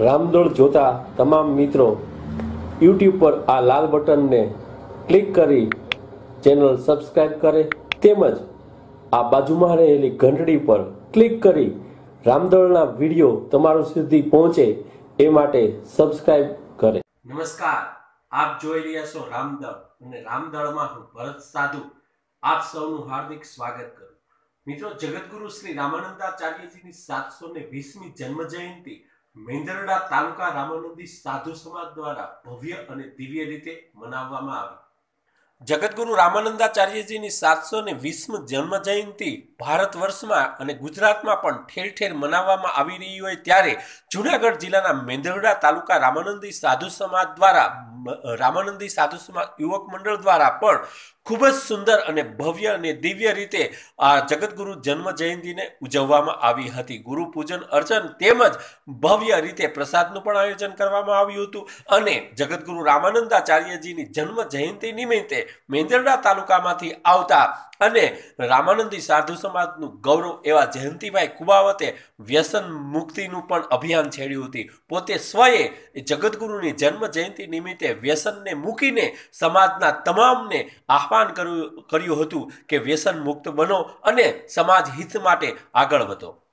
રામદોળ જોતા તમામ મિત્રો યુટ્યુબ પર આ લાલ બટનને ક્લિક કરી ચેનલ સબસ્ક્રાઈબ કરે. તેમજ આ બાજુમાં રહેલી ઘંટડી પર ક્લિક કરી રામદોળના વીડિયો તમારું સુધી પહોંચે એ માટે સબસ્ક્રાઇબ કરે. નમસ્કાર. આપ જોઈ રહ્યા છો રામદળ અને રામદળમાં હું ભરત સાધુ આપ સૌનું હાર્દિક સ્વાગત કરું. મિત્રો જગતગુરુ શ્રી રામાનંદાચાર્યજીની સાતસો ને વીસમી જન્મ જયંતિ મેંદરડા તાલુકા રામાનંદી સાધુ સમાજ દ્વારા ભવ્ય અને દિવ્ય રીતે મનાવવામાં આવી. જગતગુરુ રામાનંદાચાર્યજીની સાતસો ને વીસમ જન્મ જયંતિ ભારત વર્ષમાં અને ગુજરાતમાં પણ ઠેર ઠેર મનાવવામાં આવી રહી હોય ત્યારે જુનાગઢ જિલ્લાના મેંદરડા તાલુકા રામાનંદી સાધુ સમાજ દ્વારા રામાનંદી સાધુ સમાજ યુવક મંડળ દ્વારા પણ ખૂબ જ સુંદર અને ભવ્ય અને દિવ્ય રીતે આ જગતગુરુ જન્મ જયંતિને ઉજવવામાં આવી હતી. ગુરુ પૂજન અર્ચન તેમજ ભવ્ય રીતે પ્રસાદનું પણ આયોજન કરવામાં આવ્યું હતું અને જગતગુરુ રામાનંદાચાર્યજીની જન્મ જયંતિ નિમિત્તે મેંદરડા તાલુકામાંથી આવતા અને રામાનંદી સાધુ સમાજનું ગૌરવ એવા જયંતિભાઈ કુબાવતે વ્યસન મુક્તિનું પણ અભિયાન છેડ્યું હતું. પોતે સ્વયે જગતગુરુની જન્મ જયંતિ નિમિત્તે વ્યસનને મૂકીને સમાજના તમામને આહવાન કર્યું કર્યું હતું કે વ્યસન મુક્ત બનો અને સમાજ હિત માટે આગળ વધો.